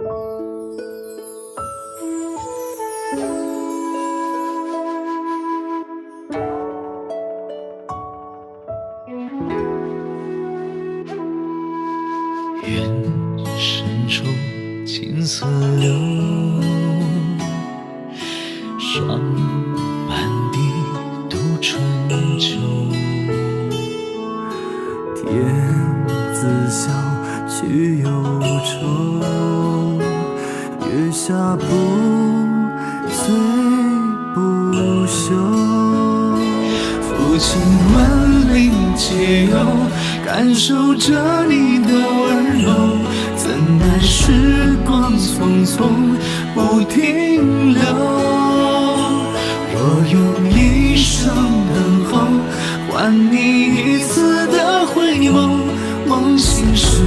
愿深处青丝柳，霜满地度春秋。天自小去忧愁，月下不醉不休。抚琴万里皆有，感受着你的温柔。怎奈时光匆匆不停留。若用一生等候，换你一次的回眸，梦醒时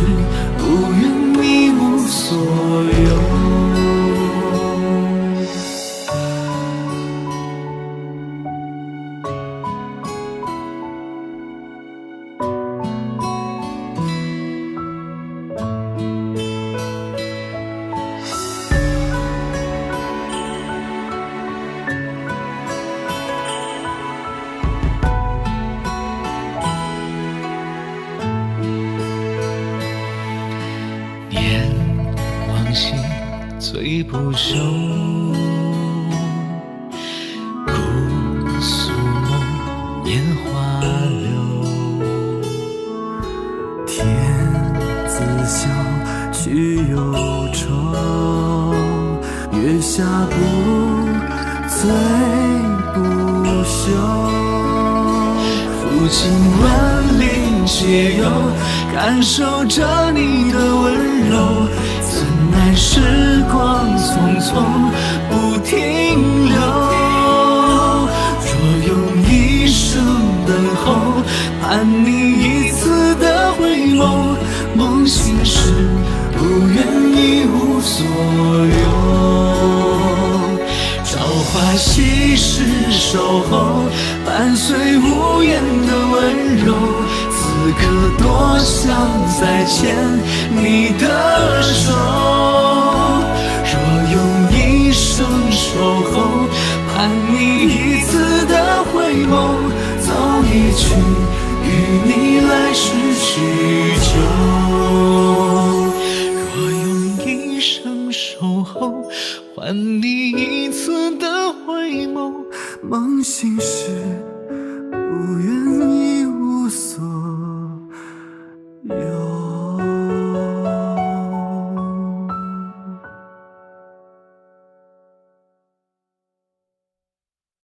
醉不休，姑苏梦烟花柳。天子笑去忧愁，月下不醉不休。抚琴万里皆有，感受着你的温柔。时光匆匆不停留。若用一生等候，盼你一次的回眸，梦醒时不愿一无所有。朝花夕拾守候，伴随无言的温柔。此刻多想再牵你的手。若用一生守候，盼你一次的回眸，奏一曲与你来世叙旧。若用一生守候，换你一次的回眸，梦醒时不愿